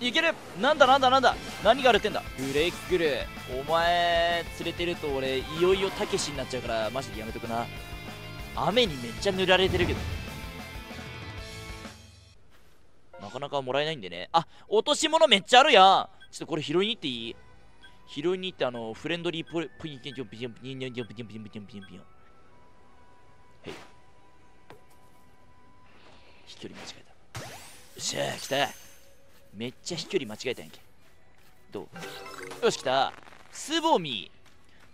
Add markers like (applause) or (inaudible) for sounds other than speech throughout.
いける。なんだなんだなんだ。何が荒れてんだ。グレッグル。お前連れてると俺いよいよたけしになっちゃうからマジでやめとくな。雨にめっちゃ塗られてるけど。なかなかもらえないんでね。あ落とし物めっちゃあるやん。ちょっとこれ拾いに行っていい？拾いに行ってあのフレンドリーポリポイントピンピンピンピンピンピンピンピンピンピン。はい。飛距離間違えた。よっしゃ来た。めっちゃ飛距離間違えたんやけ。どう？よし来た。スボミ。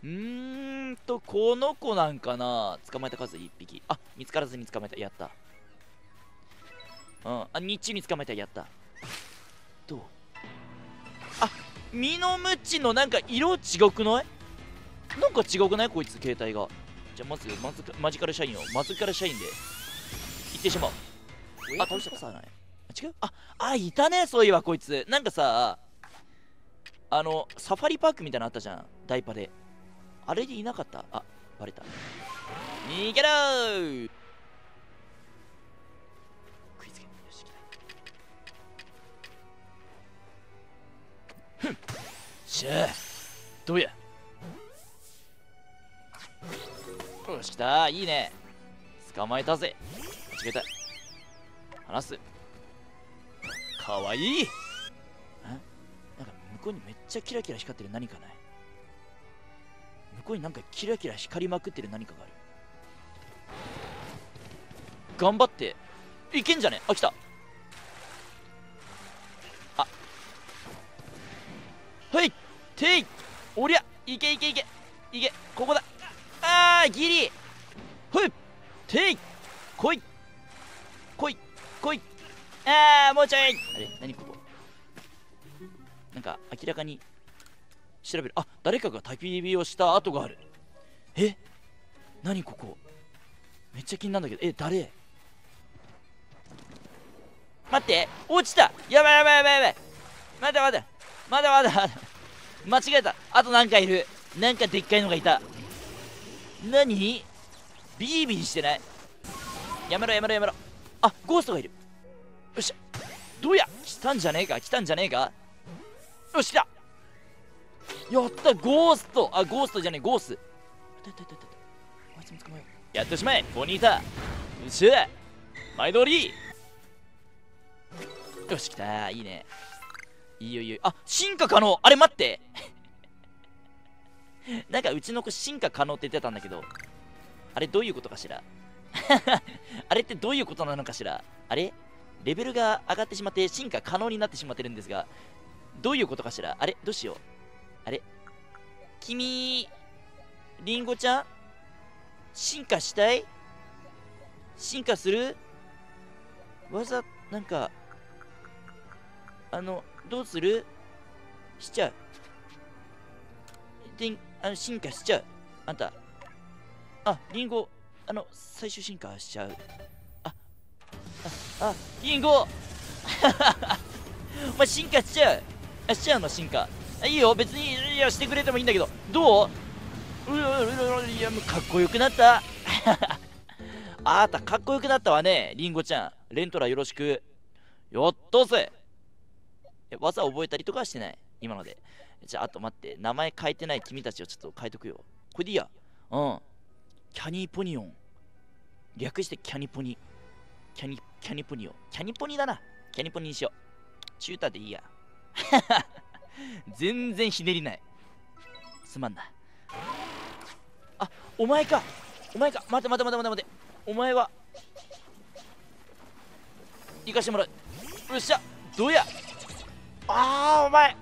うーんとこの子なんかな。捕まえた数1匹。あ見つからずに捕まえた。やった。うん。あ日中に捕まえた。やった。どう？あミノムチのなんか色違くない？なんか違くない？こいつ携帯が。じゃあまずまずマジカルシャインをマジカルシャインで行ってしまう。あ倒した。かさない。違う？ああいたねそういえばこいつ。なんかさあのサファリパークみたいなのあったじゃん。ダイパで。あれでいなかった？あバレた。逃げろー！食いつけ。よし来た。ふん。しゃあどうや？よし来た。いいね。捕まえたぜ。間違えた。離す。かわいい。なんか向こうにめっちゃキラキラ光ってる何かない？向こうになんかキラキラ光りまくってる何かがある。頑張って。いけんじゃね？あ来た。あ。はい。ていおりゃ。いけいけいけ。いけ。ここだ。あーギリ。ほい。てい来い来い来い。あーもうちょい。あれ何ここ？なんか明らかに調べる。あ誰かが焚き火をした跡がある。え？何ここ？めっちゃ気になるんだけど。え誰？待って。落ちた。やばいやばいやばいやばい。まだまだまだまだまだ。間違えた。あとなんかいる。なんかでっかいのがいた。何？ビリビリしてない。やめろやめろやめろ。あゴーストがいる。よし。どうや？来たんじゃねえか？来たんじゃねえか？よし来た。やったゴースト。あゴーストじゃねえゴース。やっとしまえここにいたよっしゃ。前通り。よし来た。いいね。いいよいいよ。あ進化可能。あれ待って。(laughs) なんかうちの子進化可能って言ってたんだけど。あれどういうことかしら？(laughs) あれってどういうことなのかしら？あれ？レベルが上がってしまって進化可能になってしまってるんですがどういうことかしら？あれ？どうしよう？あれ？君リンゴちゃん？進化したい？進化する？わざなんかあのどうする？しちゃう。であの進化しちゃう。あんた。あリンゴあの最終進化しちゃう。あああリンゴお前進化しちゃう？あしちゃうの進化。いいよ。別にいやしてくれてもいいんだけど。どう？ういやもうかっこよくなった。(laughs) あなたかっこよくなったわねリンゴちゃん。レントラよろしく。やったぜ技覚えたりとかはしてない？今ので。じゃああと待って。名前変えてない君たちをちょっと変えとくよ。これでいいやうん。キャニーポニオン。略してキャニポニ。キャニキャニポニオキャニポニだな。キャニポニにしよう。チュータでいいや。(laughs) 全然ひねりない。すまんな。あお前か。お前か。待て待て待て待て待て。お前は。行かしてもらう。よっしゃ。どうや。あーお前。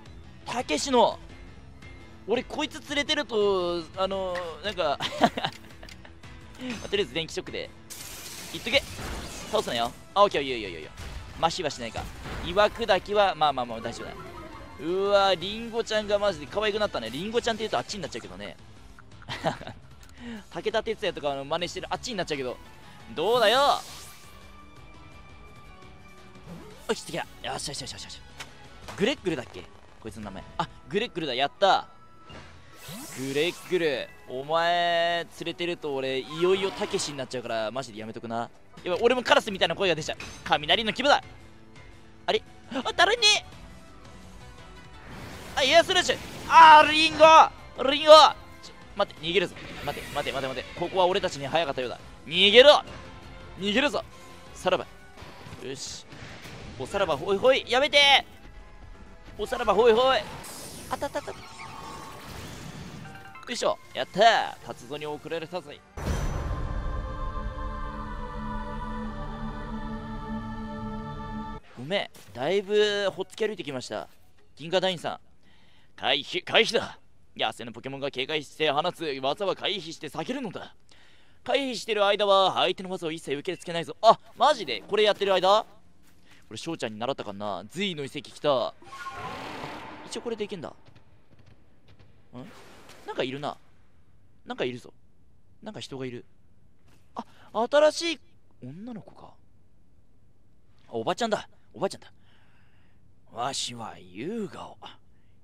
たけしの。俺こいつ連れてるとあのー、なんか。(laughs) まあ、とりあえず電気ショックで。いっとけ。倒すなよあオッケーいいよいいよいいよマシはしないか岩砕きはまあまあまあ大丈夫だうわリンゴちゃんがマジで可愛くなったねリンゴちゃんって言うとあっちになっちゃうけどね (laughs) 武田鉄矢とかの真似してるあっちになっちゃうけどどうだよ？よし、次だ。よしよしよしよしよし。グレッグルだっけ？こいつの名前。あ、グレッグルだ。やったグレッグル。お前、連れてると俺、いよいよたけしになっちゃうから、マジでやめとくな。やばい、俺もカラスみたいな声が出ちゃう。雷の規模だ。あれ？あ、誰ねあエスラッシュ。あーリンゴ。リンゴ。待って逃げるぞ。待て待て待て待て。ここは俺たちに早かったようだ。逃げろ。逃げるぞ。さらば。よし。おさらばほいほい。やめて。おさらばほいほい。あたたたよいしょ。やったー。達人に遅れるたぜごめん。だいぶほっつき歩いてきました。銀河団員さん。回避回避だ。野生のポケモンが警戒して放つ技は回避して避けるのだ。回避してる間は相手の技を一切受け付けないぞ。あマジで？これやってる間？これ翔ちゃんに習ったかな？隋の遺跡来た。一応これでいけんだ。ん？なんかいるな。なんかいるぞ。なんか人がいる。あ新しい女の子か。おばちゃんだ。おばちゃんだ。わしは優雅を。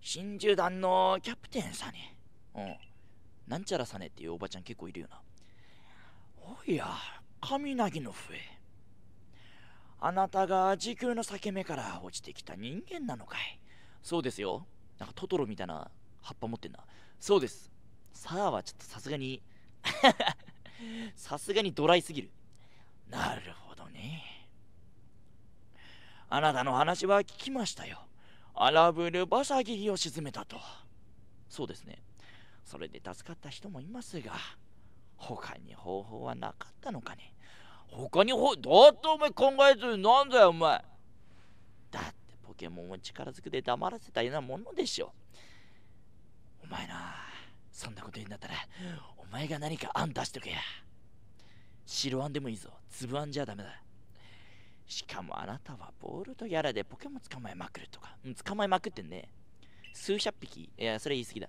真珠団のキャプテンさね。うん。なんちゃらさねっていうおばちゃん結構いるよな。おや雷の笛。あなたが時空の裂け目から落ちてきた人間なのかい。そうですよ。なんかトトロみたいな葉っぱ持ってんな。そうです。さあはちょっとさすがに (laughs) さすがにドライすぎる。なるほどね。あなたの話は聞きましたよ。荒ぶる馬車切りを沈めたと。そうですね。それで助かった人もいますが他に方法はなかったのかね。他にほだってお前考えずなんだよお前。だってポケモンを力ずくで黙らせたようなものでしょ。お前なそんなこと言うんだったらお前が何か案出しとけや。白案でもいいぞ。粒案じゃダメだ。しかもあなたはボールとやらでポケモン捕まえまくるとか、うん、捕まえまくってんね。数百匹。いやそれ言い過ぎだ。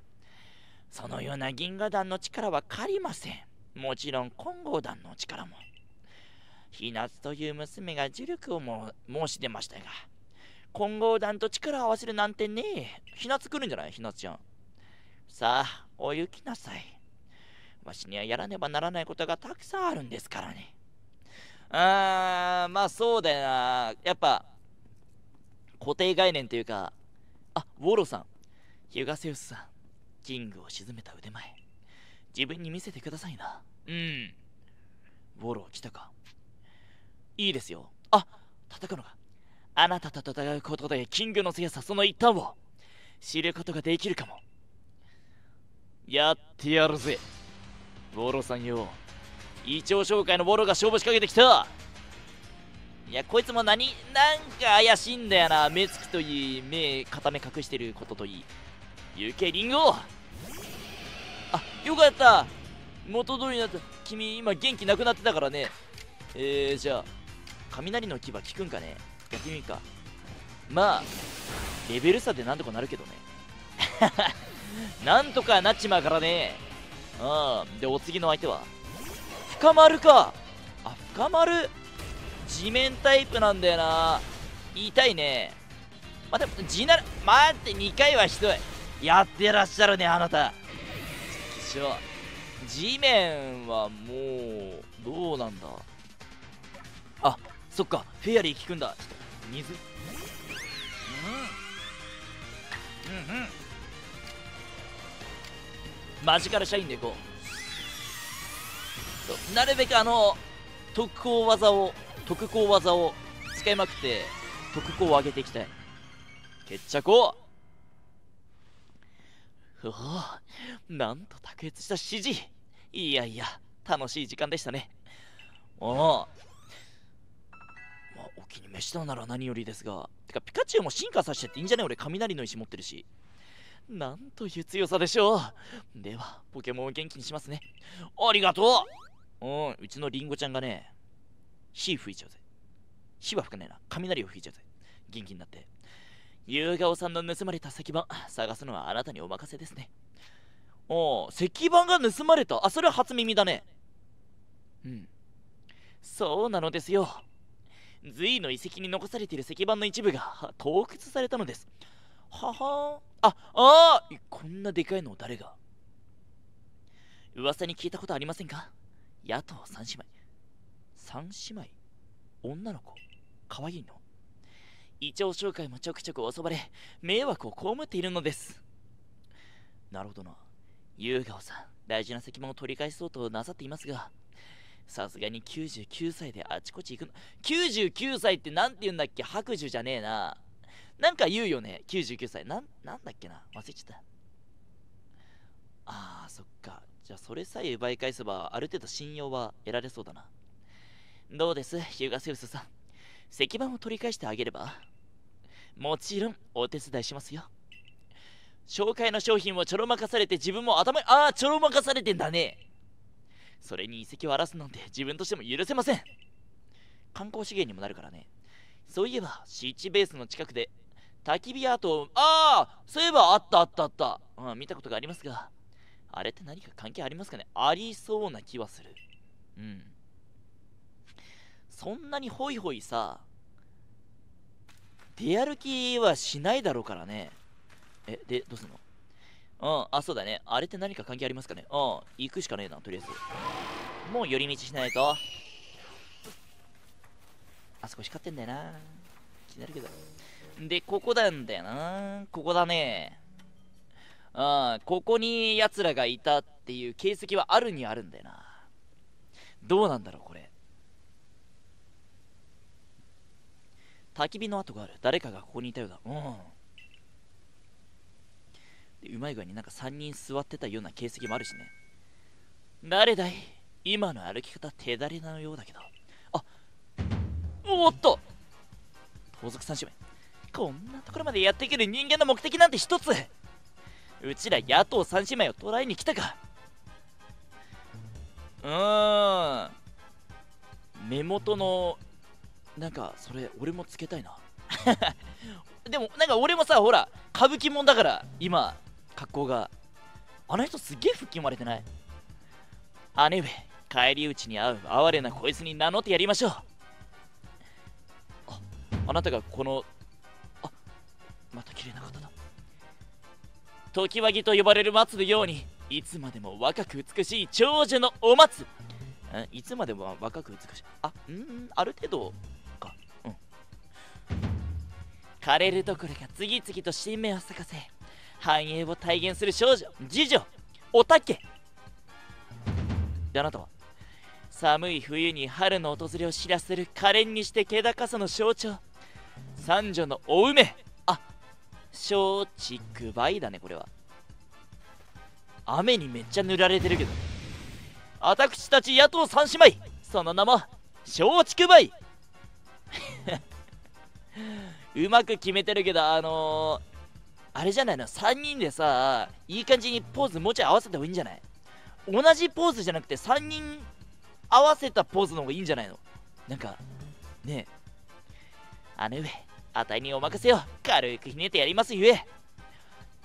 そのような銀河団の力は借りません。もちろん金剛団の力も。ひなつという娘が呪力をも申し出ましたが金剛団と力を合わせるなんてねひなつ来るんじゃない？ひなつちゃん。さあお行きなさい。わしにはやらねばならないことがたくさんあるんですからね。あーまあそうだよな。やっぱ固定概念というかあウォロさん。ヒュガセウスさん。キングを沈めた腕前。自分に見せてくださいな。うん。ウォロー来たか。いいですよ。あ戦うのか。あなたと戦うことでキングの強さその一端を知ることができるかも。やってやるぜ。ウォロさんよ。イチョウ紹介のボロが勝負仕掛けてきた。いやこいつも何なんか怪しいんだよな。目つくといい。目片目隠してることといい。行けリンゴあよかった。元通りになった。君今元気なくなってたからね。えー、じゃあ雷の牙効くんかね。やってみるか。まあレベル差でなんとかなるけどね。なんとかなっちまうからね。うん。でお次の相手は？深丸か。あ深丸？地面タイプなんだよな。痛いね。まあでも地なる待って2回はひどい。やってらっしゃるねあなた。しょ地面はもうどうなんだ？あそっか。フェアリー効くんだ。ちょっと水。うん。うんうん。マジカルシャインでいこう。なるべくあの特攻技を特攻技を使いまくって特攻を上げていきたい。決着を。おおなんと卓越した指示いやいや楽しい時間でしたね。おおまあお気に召したなら何よりですが。てかピカチュウも進化させてっていいんじゃない俺雷の石持ってるし。なんという強さでしょうではポケモンを元気にしますねありがとうおうちのリンゴちゃんがね、火吹いちゃうぜ。火は吹かないな。雷を吹いちゃうぜ。元気になって。夕顔さんの盗まれた石板、探すのはあなたにお任せですね。おお、石板が盗まれた。あ、それは初耳だね。うん。そうなのですよ。隋の遺跡に残されている石板の一部が盗掘されたのです。はは。あ、ああこんなでかいの誰が？噂に聞いたことありませんか？野党三姉妹。三姉妹？女の子？可愛いいの？イチョウ紹介もちょくちょく襲われ迷惑を被っているのです。なるほどな。優雅さん、大事な石板を取り返そうとなさっていますが、さすがに99歳であちこち行くの。99歳って何て言うんだっけ？白寿じゃねえな。なんか言うよね、99歳。なん、なんだっけな忘れちゃった。あー、そっか。じゃあそれさえ奪い返せば、ある程度信用は得られそうだな。どうです？ヒューガセウスさん。石板を取り返してあげれば？もちろんお手伝いしますよ。紹介の商品をちょろまかされて自分も頭に、ああ、ちょろまかされてんだね。それに遺跡を荒らすなんて自分としても許せません。観光資源にもなるからね。そういえば、シーチベースの近くで焚き火跡ああそういえばあったあったあった、うん、見たことがありますがあれって何か関係ありますかね？ありそうな気はする。うん。そんなにホイホイさ出歩きはしないだろうからね。えでどうすんの？うんあそうだね。あれって何か関係ありますかね？うん行くしかねえなとりあえず。もう寄り道しないと。あそこ光ってんだよな。気になるけど。で、ここなんだよな。ここだね。ああ、ここに奴らがいたっていう形跡はあるにあるんだよな。どうなんだろう、これ。焚き火の跡がある。誰かがここにいたようだ。うん。で、うまい具合になんか3人座ってたような形跡もあるしね。誰だい？今の歩き方手だれなのようだけど。あおっと盗賊三姉妹。こんなところまでやってくる人間の目的なんて一つ。うちら野党三姉妹を捕らえに来たか。うーん。目元のなんかそれ俺もつけたいな。(laughs) でもなんか俺もさほら歌舞伎もんだから今格好が。あの人すげえ腹筋割れてない？姉上帰り討ちに会う哀れなこいつに名乗ってやりましょう。ああなたがこのまた綺麗な方だ時はぎと呼ばれる松のようにいつまでも若く美しい長女のお松。いつまでも若く美しい。あうんある程度か。うん。枯れるどころか次々と新芽を咲かせ繁栄を体現する少女次女おたけ。であなたは寒い冬に春の訪れを知らせる可憐にして気高さの象徴三女のお梅。松竹梅だねこれは。雨にめっちゃ塗られてるけど。私たち野党三姉妹その名も松竹梅。(laughs) うまく決めてるけどあのー、あれじゃないの3人でさいい感じにポーズもうちょい合わせた方がいいんじゃない？同じポーズじゃなくて3人合わせたポーズの方がいいんじゃないの？なんかねえ。姉上。あたいにお任せを軽くひねってやりますゆえ。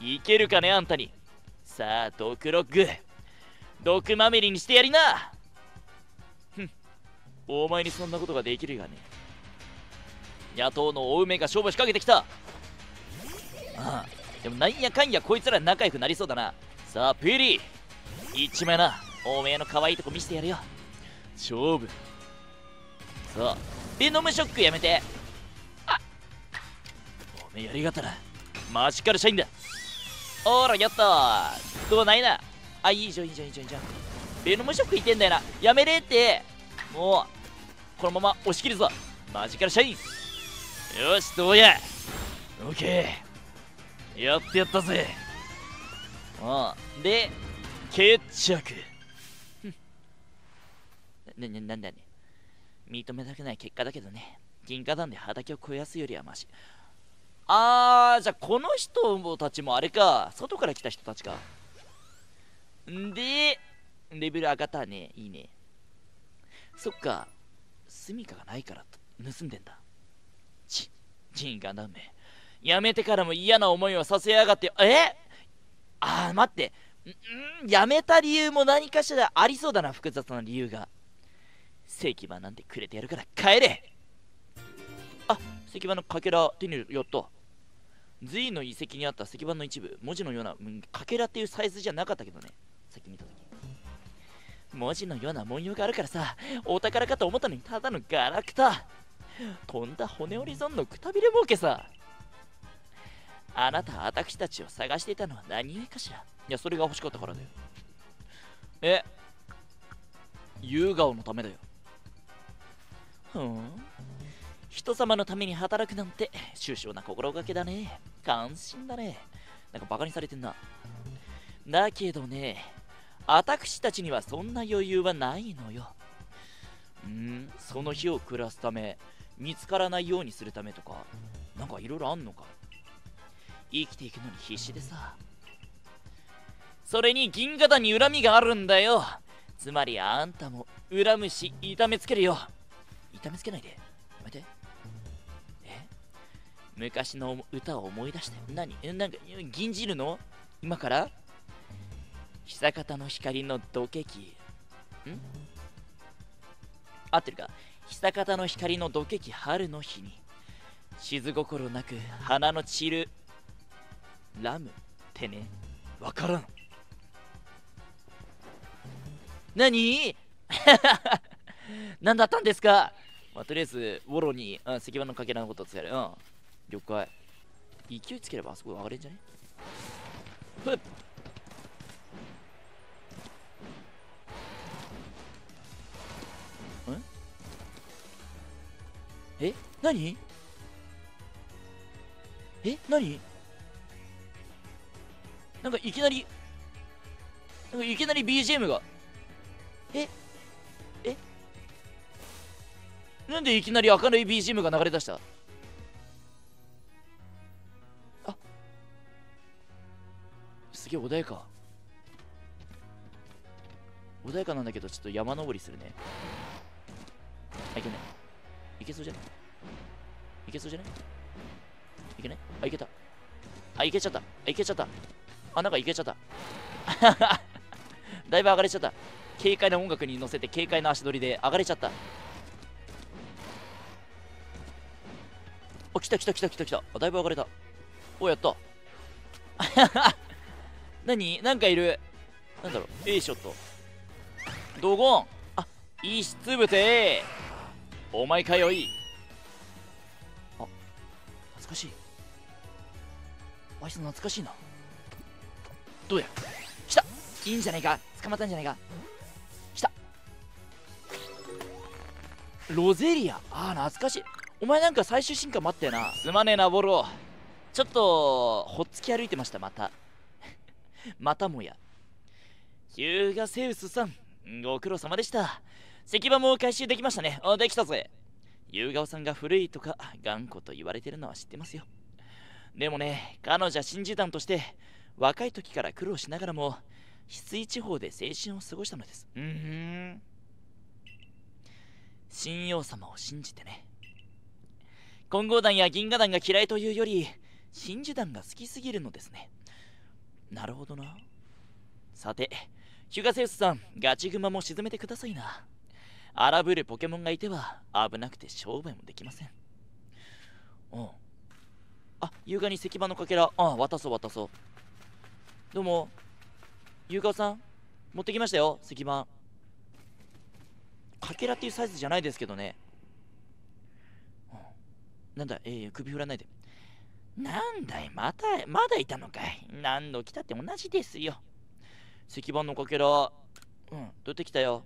いけるかねあんたに。さあ毒ロック毒まみりにしてやりな。ふん。お前にそんなことができるがね。野党のお梅が勝負仕掛けてきた。ああでもなんやかんやこいつら仲良くなりそうだな。さあピリ一枚な。おめえの可愛いとこ見せてやるよ。勝負。さあベノムショックやめて。めやりがたな。マジカルシャインだ。おらやったどうないな。あいいじゃんいいじゃんいいじゃんいいじゃん。ベノムショックいてんだよな。やめれって。もうこのまま押し切るぞ。マジカルシャインよしどうや。オッケー。やってやったぜ。うん。で決着。な、な、なんだね。認めたくない結果だけどね。銀河団で畑を肥やすよりはマシ。あー、じゃあこの人たちもあれか。外から来た人たちか。んで、レベル上がったね。いいね。そっか。スミカがないから盗んでんだ。ち、ジンガダメ。やめてからも嫌な思いをさせやがって。え？あー、待って。んやめた理由も何かしらありそうだな、複雑な理由が。石板なんてくれてやるから帰れあ、石板のかけら手にやった。隋の遺跡にあった石板の一部文字のような、うん、かけらっていうサイズじゃなかったけどね。さっき見た時。文字のような文様があるからさお宝かと思ったのにただのガラクタ。飛んだ骨折り損のくたびれ儲けさ。あなた私たちを探していたのは何故かしら。いやそれが欲しかったからだよ。え夕顔のためだよ。ふん。人様のために働くなんて終始な心がけだね。感心だね。なんかバカにされてんな。だけどね私たちにはそんな余裕はないのよ。ん？その日を暮らすため見つからないようにするためとかなんかいろいろあんのか。生きていくのに必死でさ。それに銀河団に恨みがあるんだよ。つまりあんたも恨むし痛めつけるよ。痛めつけないで。やめて。昔の歌を思い出して何？なんか銀じるの？今から？久方の光の土気機。ん？合ってるか？久方の光の土気機春の日に。静心なく花の散る。ラムってね。わからん。何？(laughs) 何だったんですか、まあ、とりあえずウォロに、うん、石板のかけらのことを伝える。うん。了解。勢いつければあそこ上がれんじゃね？ふっ。え？何？え？何？なんかいきなりなんかいきなり BGM が。え？え？なんでいきなり明るい BGM が流れ出した？げえ穏やか穏やかなんだけどちょっと山登りするねあいけないいけそうじゃないいけそうじゃないいけないあ、いけた。あ、いけちゃったあ。いけちゃった。あ、なんかいけちゃった。(laughs) だいぶ上がれちゃった。軽快な音楽に乗せて軽快な足取りで上がれちゃった。あ、来た来た来た来た来た。あ、だいぶ上がれた。お、やった。何？なんかいる。なんだろう？A ショット。ドゴン。あ、いしつぶてお前かよい。あ、懐かしい。あいつ懐かしいな。どうや？来た。いいんじゃないか？捕まったんじゃないか？来た。ロゼリア。ああ懐かしい。お前なんか最終進化待ったよな。すまねえなボロ。ちょっとほっつき歩いてましたまた。またもやヒューガセウスさんご苦労様でした石板も回収できましたねあできたぜユーガオさんが古いとか頑固と言われてるのは知ってますよでもね、彼女は新時団として若い時から苦労しながらも、翡翠地方で青春を過ごしたのです。うんふん。神王様を信じてね。混合団や銀河団が嫌いというより、真珠団が好きすぎるのですね。なるほどな。さて、ヒュガセウスさん、ガチグマも沈めてくださいな。荒ぶるポケモンがいては危なくて商売もできません。うん。あ、優雅に石板のかけら。あ、渡そう渡そう。どうも。優雅さん、持ってきましたよ、石板。かけらっていうサイズじゃないですけどね。なんだ、えー、首振らないで。なんだい、また、まだいたのかい？何度来たって同じですよ。石板のかけら、うん、取ってきたよ。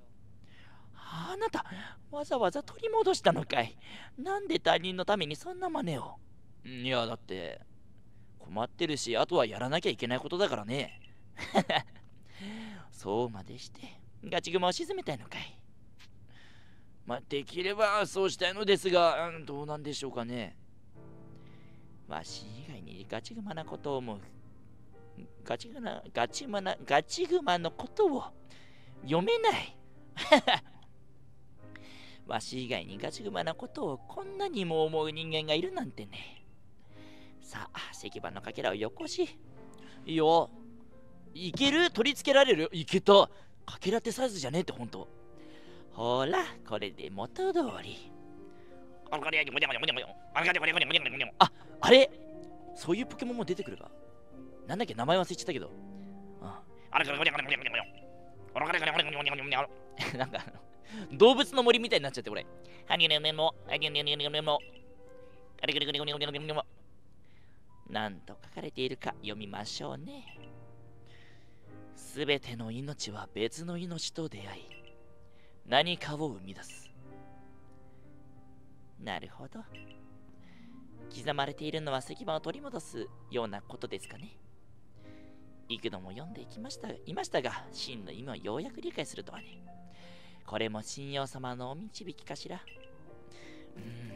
あなた、わざわざ取り戻したのかい？なんで他人のためにそんな真似を？いや、だって、困ってるし、あとはやらなきゃいけないことだからね。(laughs) そうまでして、ガチグマを沈めたいのかい？まあ、できればそうしたいのですが、どうなんでしょうかね。わし以外にガチグマなことを思う。ガチグマガチグマガチグマのことを読めない。(laughs) わし以外にガチグマなことをこんなにも思う人間がいるなんてね。さあ、石板のかけらをよこし。いいよ。いける？取り付けられる？いけた。かけらってサイズじゃねえってほんと。ほら、これで元通り。あ、あれ？そういうポケモンも出てくるか？なんだっけ？名前忘れちゃったけど。(laughs) なんか、動物の森みたいになっちゃって、俺。何と書かれているか読みましょうね。すべての命は別の命と出会い、何かを生み出す。なるほど。刻まれているのは石板を取り戻すようなことですかね。幾度も読んでいきましたいましたが、真の意味をようやく理解するとはね。これも信用様のお導きかしら。うーん。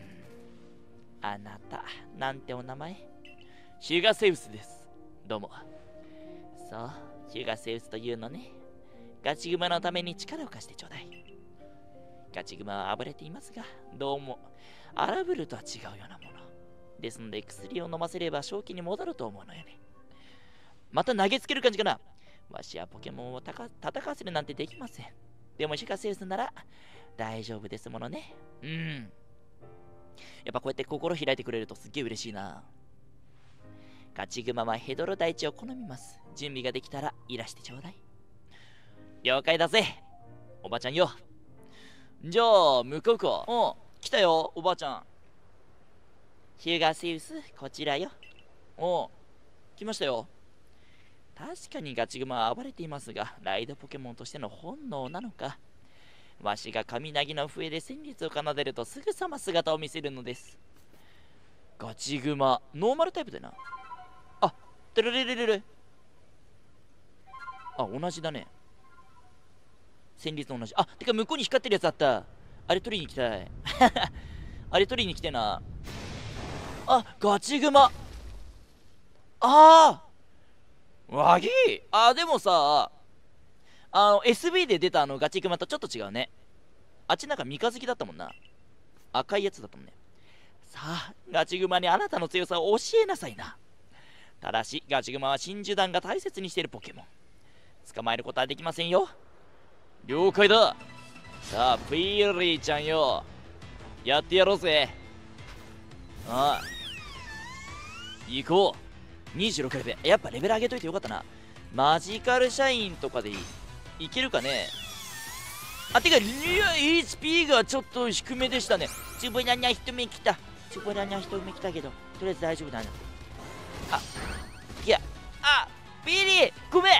あなた、なんてお名前？シュガセウスです。どうも。そう、シュガセウスというのね。ガチグマのために力を貸してちょうだい。ガチグマは暴れていますが、どうも、荒ぶるとは違うようなもの。ですので、薬を飲ませれば正気に戻ると思うのよね。また投げつける感じかな。わしはポケモンを戦わせるなんてできません。でもシカセウスなら大丈夫ですものね。うん。やっぱこうやって心開いてくれるとすっげえ嬉しいな。ガチグマはヘドロ大地を好みます。準備ができたらいらしてちょうだい。了解だぜ。おばちゃんよ。じゃあ、向こうか。うん、来たよ、おばあちゃん。ヒューガセウス、こちらよ。おう、来ましたよ。確かにガチグマは暴れていますが、ライドポケモンとしての本能なのか。わしが神なぎの笛で戦術を奏でるとすぐさま姿を見せるのです。ガチグマ、ノーマルタイプだな。あ、てるれれれれ。あ、同じだね。戦術同じ。あ、てか向こうに光ってるやつあった。あれ取りに行きたい。(laughs) あれ取りに来てな。あ、ガチグマ。ああわぎあ、でもさ、あの、SB で出たあのガチグマとちょっと違うね。あっちなんか三日月だったもんな。赤いやつだったもんね。さあ、ガチグマにあなたの強さを教えなさいな。ただし、ガチグマは真珠弾が大切にしているポケモン。捕まえることはできませんよ。了解だ。さあ、ピーリーちゃんよ。やってやろうぜ。ああ。行こう。26レベルやっぱレベル上げといてよかったなマジカルシャインとかでいいけるかねあてかリア HP がちょっと低めでしたねチュボラニャ一目来たチュボラニャ一目来たけどとりあえず大丈夫だなあいやあビリーごめん。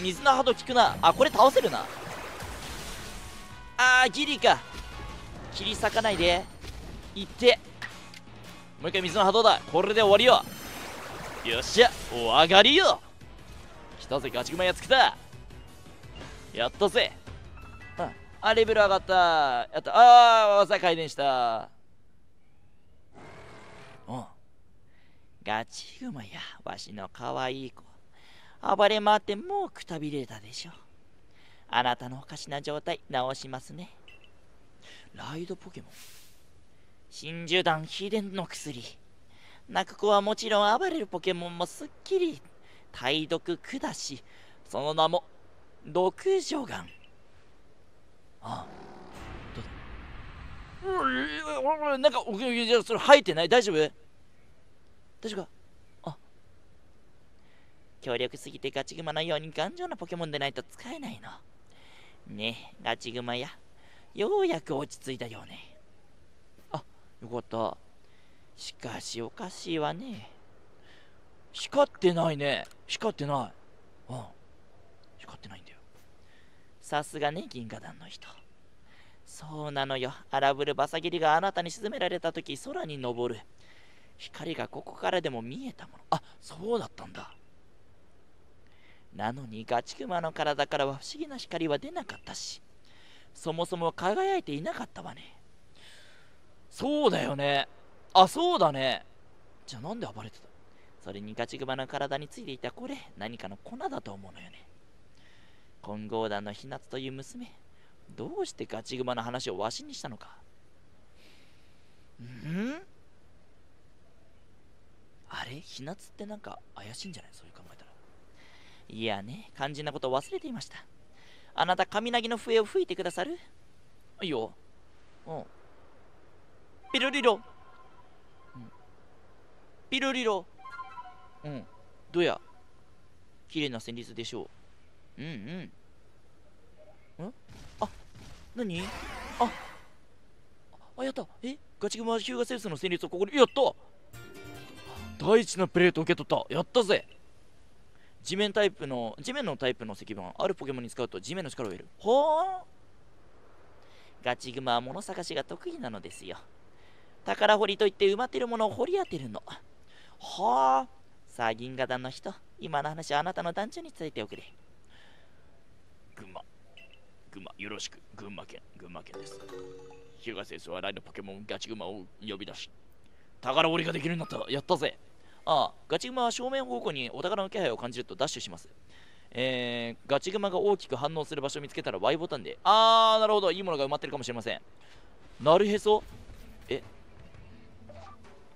水の波動効くな。あこれ倒せるな。あーギリか。切り裂かないで。いって。もう一回水の波動だ。これで終わりよ。よっしゃ。お上がりよ。来たぜガチグマやっつけた。やったぜ。うんあレベル上がった。やった。ああ技回転したうんガチグマやわしのかわいい子暴れ回ってもうくたびれたでしょあなたのおかしな状態直しますねライドポケモン真珠弾秘伝の薬泣く子はもちろん暴れるポケモンもすっきり体毒下しその名も毒女眼ああどうだなんかじゃそれ入ってない大丈夫大丈夫かあ強力すぎてガチグマのように頑丈なポケモンでないと使えないのねえガチグマやようやく落ち着いたよねあよかった。しかしおかしいわね。光ってないね。光ってない。うん。光ってないんだよ。さすがね、銀河団の人。そうなのよ。荒ぶるバサギリがあなたに沈められた時、空に昇る。光がここからでも見えたもの。あ、そうだったんだ。なのにガチクマの体からは不思議な光は出なかったし、そもそも輝いていなかったわね。そうだよね。あ、そうだね。じゃあなんで暴れてた？それにガチグマの体についていたこれ、何かの粉だと思うのよね。混合団のひなつという娘、どうしてガチグマの話をわしにしたのか？う。ん？あれ？ひなつってなんか怪しいんじゃない？そういう考えたら。いやね、肝心なことを忘れていました。あなた、雷の笛を吹いてくださる？いいよ。うん。ピロリロ、うん、ピロリロ。うん。どうや？綺麗な旋律でしょう。うんうん。ん？あ何？ああやった。え？ガチグマヒューガセウスの戦列をここに。やった大事なプレート受け取った。やったぜ。地面タイプの地面のタイプの石板。あるポケモンに使うと地面の力を得る。ほー。ガチグマは物探しが得意なのですよ。宝掘りといって埋まってるものを掘り当てるの。はあさあ銀河団の人。今の話はあなたの団長に伝えておくれ。群馬群馬よろしく。群馬県。群馬県です。ヒューガセウスはライドポケモンガチグマを呼び出し宝掘りができるようになったやったぜ。ああガチグマは正面方向にお宝の気配を感じるとダッシュします。えー、ガチグマが大きく反応する場所を見つけたら Y ボタンで。あーなるほど。いいものが埋まってるかもしれません。なるへそ。え。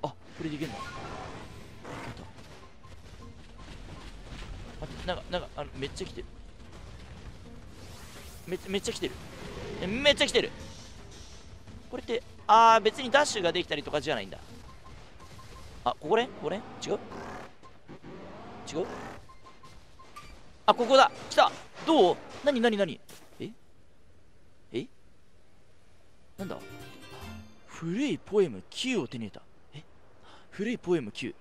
あこれでいけんの？待ってなんかなんかあのめっちゃ来てる。めめっちゃ来てる。めっちゃ来てる。これってああ別にダッシュができたりとかじゃないんだ。あここね？ここね？違う？違う？あここだ！来た！どう？何何何？え？え？なんだ？古いポエム9を手に入れた。え？古いポエム9翡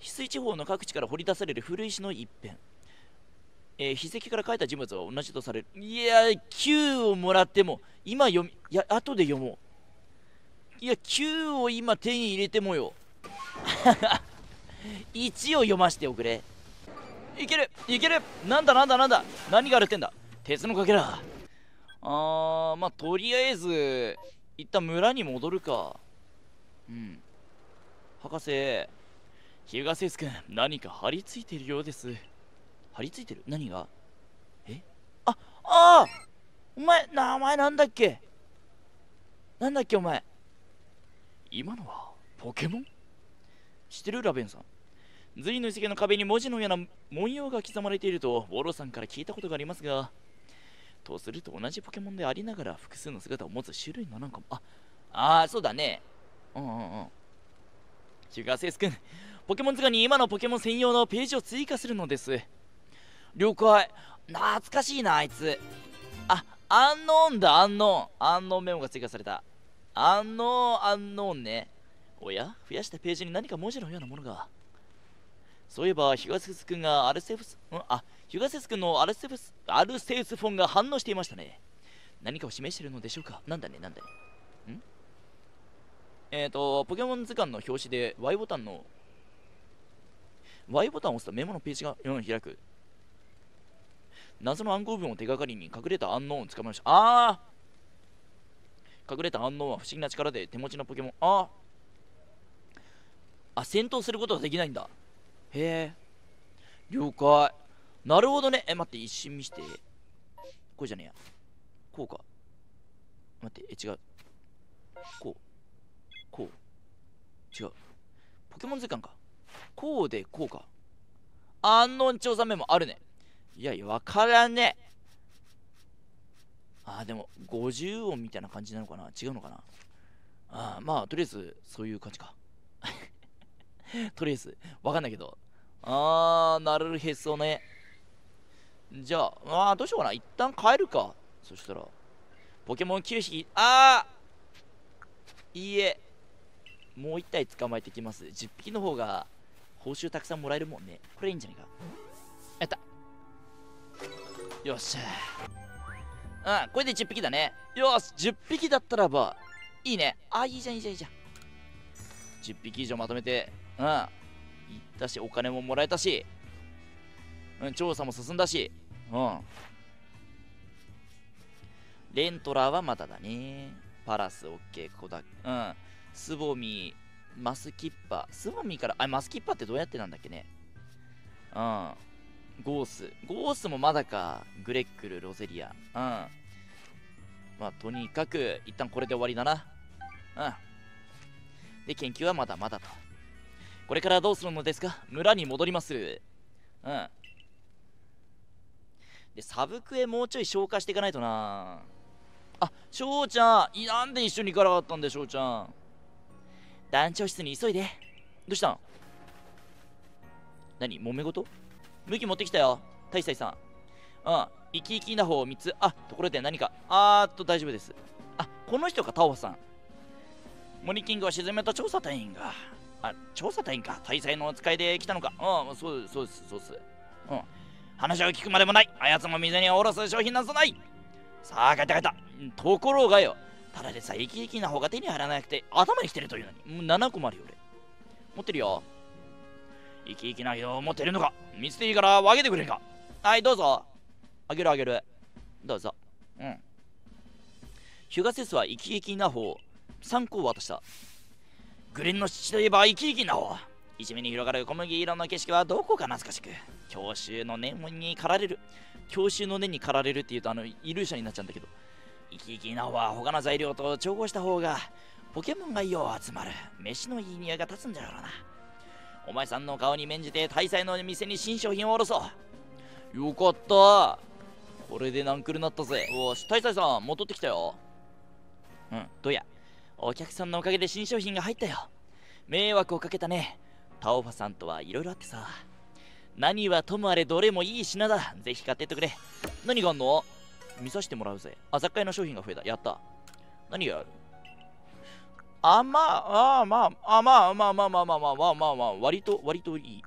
翠地方の各地から掘り出される古い石の一辺えー、筆跡から書いた人物は同じとされる。いや9をもらっても今読みいや後で読もう。いや9を今手に入れてもよ。(laughs) 1を読ませておくれ。いけるいける。なんだなんだなんだ。何があるってんだ。鉄のかけら。あーまあとりあえず一旦村に戻るか。うん。博士日向セス君何か張り付いてるようです。張り付いてる？何が？え？あああお前名前なんだっけ？なんだっけお前？今のはポケモン？知ってる？ラベンさん。隋の遺跡の壁に文字のような文様が刻まれているとウォロさんから聞いたことがありますがとすると同じポケモンでありながら複数の姿を持つ種類のなんかもああーそうだね。うんうんうん。シュガーセス君ポケモン図鑑に今のポケモン専用のページを追加するのです。了解。懐かしいなあいつ。あアンノーンだアンノーンアンノーンメモが追加された。アンノーンアンノーンね。おや？増やしたページに何か文字のようなものがそういえば、ヒガセス君がアルセフス、ん？あ、ヒガセス君のアルセフス、アルセウスフォンが反応していましたね。何かを示しているのでしょうか？なんだね、なんだね。ん？えっ、ー、と、ポケモン図鑑の表紙で Y ボタンの Y ボタンを押すとメモのページが、うん、開く。謎の暗号文を手がかりに隠れたアンノーンを捕まえました。ああ隠れたアンノーンは不思議な力で手持ちのポケモン。あああ戦闘することができないんだ。へえ。了解。なるほどね。え、待って、一瞬見して。こうじゃねえや。こうか。待って、え、違う。こう。こう。違う。ポケモン図鑑か。こうで、こうか。アンノン調査メモあるね。いやいや、わからんね。あー、でも、50音みたいな感じなのかな違うのかなあー、まあ、とりあえず、そういう感じか。(laughs) とりあえず、わかんないけど。あー、なるへそね。じゃあ、あどうしようかな。一旦帰るか。そしたら、ポケモン9匹、あーいいえ。もう1体捕まえてきます。10匹の方が報酬たくさんもらえるもんね。これいいんじゃないか。やった。よっしゃ。うん、これで10匹だね。よし、10匹だったらば、いいね。あ、いいじゃん、いいじゃん、いいじゃん。10匹以上まとめて、うん。行ったし、お金ももらえたし、うん、調査も進んだし、うん。レントラーはまだだね。パラス、オッケー、ここだ。うん。スボミ、マスキッパ。スボミから、あ、マスキッパってどうやってなんだっけね。うん。ゴース。ゴースもまだか。グレックル、ロゼリア。うん。まあ、とにかく、一旦これで終わりだな。うん。で、研究はまだまだと。これからどうするのですか？村に戻ります。うん。で、サブクエもうちょい消化していかないとな。あ、翔ちゃんなんで一緒に行かなかったんで、翔ちゃん？団長室に急いで。どうしたん何揉め事？武器持ってきたよ。大斎さん。うん。生き生きな方を3つ。あ、ところで何か。あーっと大丈夫です。あ、この人か、タオさん。森キングを沈めた調査隊員があ調査隊員か。大祭のお使いで来たのか。うんそうですそうですそうです。うん。話を聞くまでもない。あやつも水に下ろす商品なんぞない。さあ帰った帰った。ところがよ。ただでさえ生き生きな方が手に入らなくて頭に来てるというのに。もう7個もあるよ俺。持ってるよ。生き生きな人持ってるのか。見せていいから分けてくれるか。はいどうぞ。あげるあげる。どうぞ。うん。ヒュガセスは生き生きな方を3個渡した。グレンの父といえば生き生きな方一面に広がる小麦色の景色はどこか懐かしく教習の念に駆られる教習の念に駆られるっていうとあのイリューションになっちゃうんだけど生き生きな方は他の材料と調合した方がポケモンがよう集まる飯のいい匂いが立つんじゃろうな。お前さんの顔に免じて大祭の店に新商品を下ろそう。よかった。これでナンクルなったぜ。おし大祭さん戻ってきたよ。うんどうや？お客さんのおかげで新商品が入ったよ。迷惑をかけたね。タオファさんとはいろいろあってさ。何はともあれどれもいい品だ。ぜひ買ってってくれ。何があんの？見させてもらうぜ。あ雑貨屋の商品が増えた。やった。何がある？あまああまああまあまあまあまあまあまあまあまあまあ割と割といい。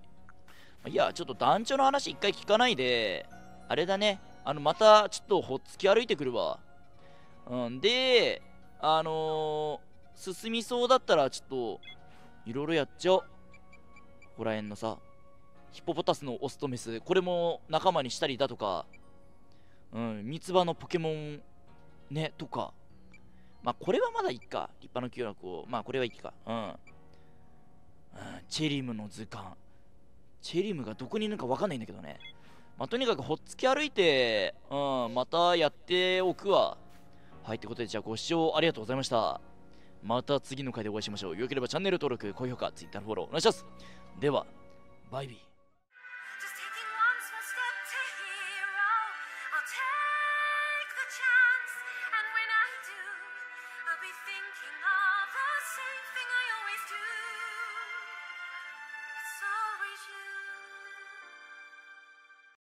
いやちょっと団長の話一回聞かないで。あれだね。あのまたちょっとほっつき歩いてくるわ。うんであのー、進みそうだったらちょっといろいろやっちゃおう。ここら辺のさヒポポタスのオスとメスこれも仲間にしたりだとか。うん三つ葉のポケモンねとか。まあこれはまだいいか。立派な旧約を。まあこれはいいか。うん、うん、チェリムの図鑑。チェリムがどこにいるのか分かんないんだけどね。まあ、とにかくほっつき歩いて、うん、またやっておくわ。はい、ということで、じゃあご視聴ありがとうございました。また次の回でお会いしましょう。よければチャンネル登録、高評価、Twitter のフォローお願いします。では、バイビー。